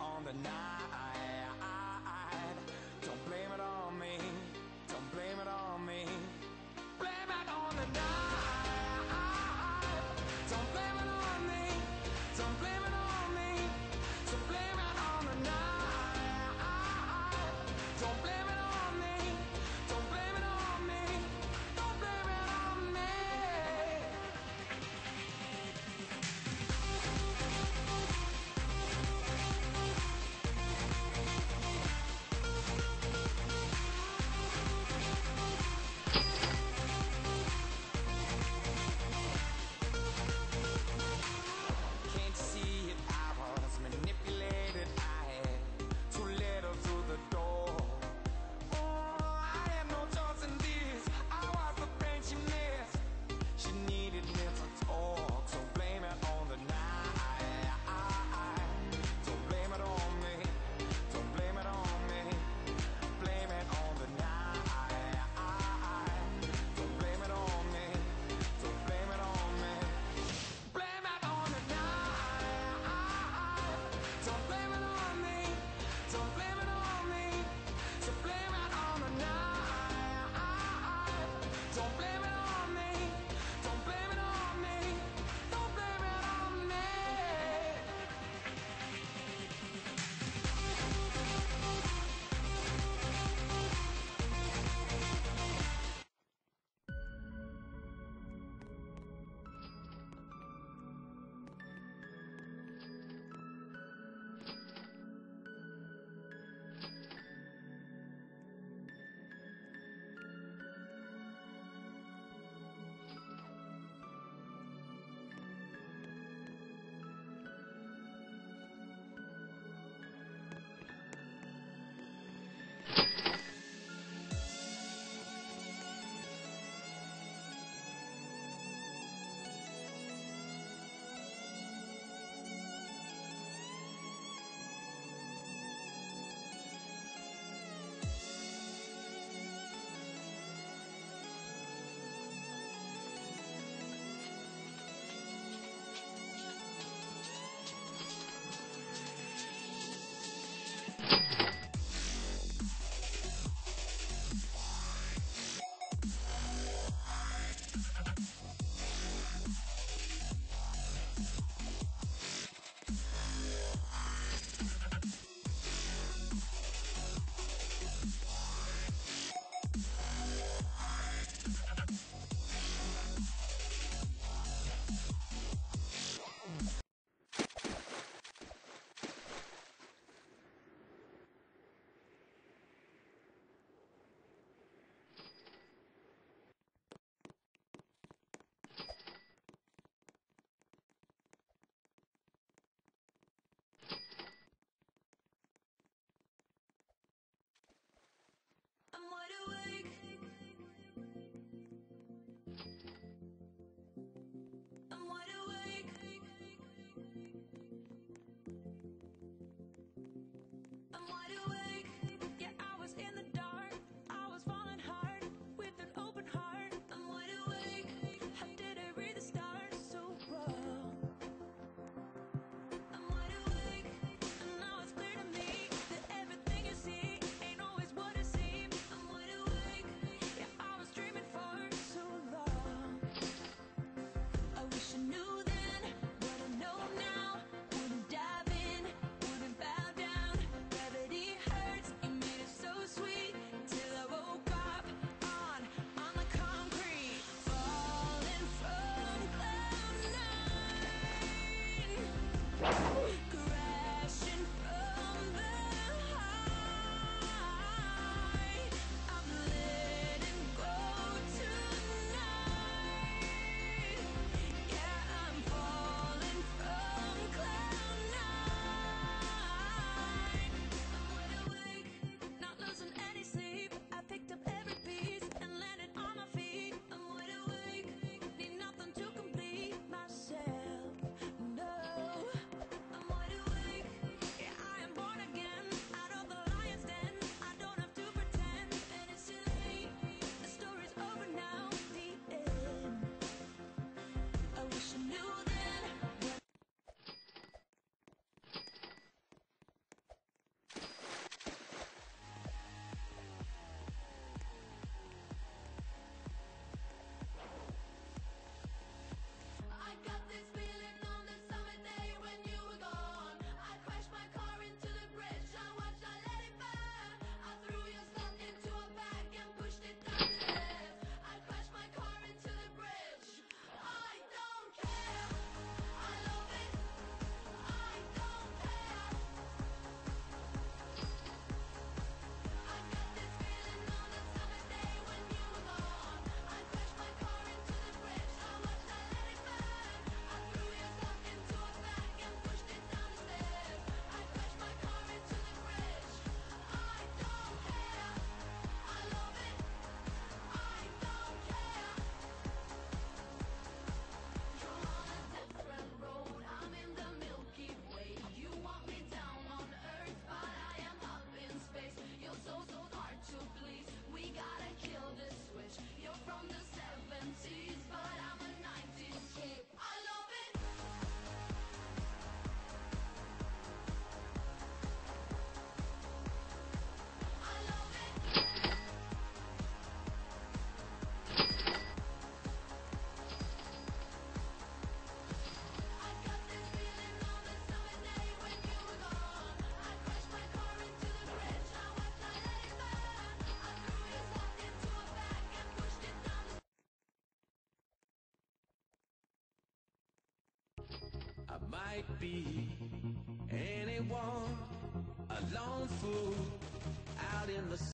on the night. Don't blame it on might be anyone, a lone fool out in the